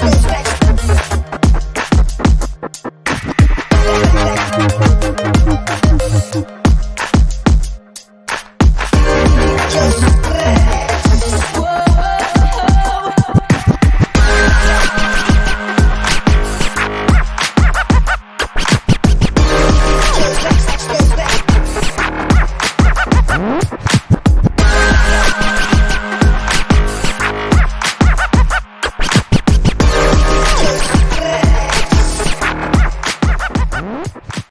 Peace.